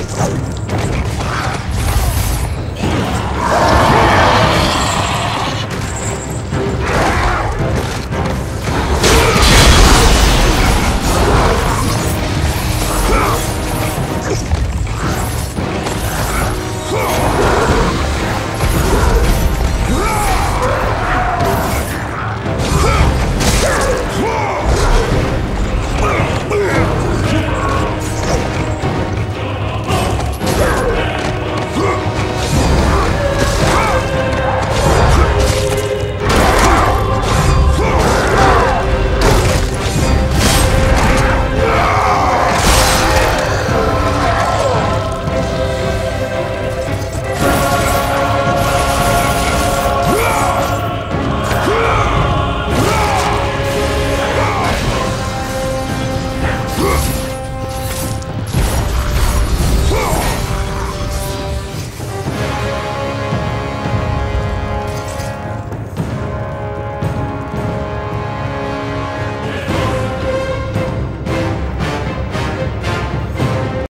Let's go.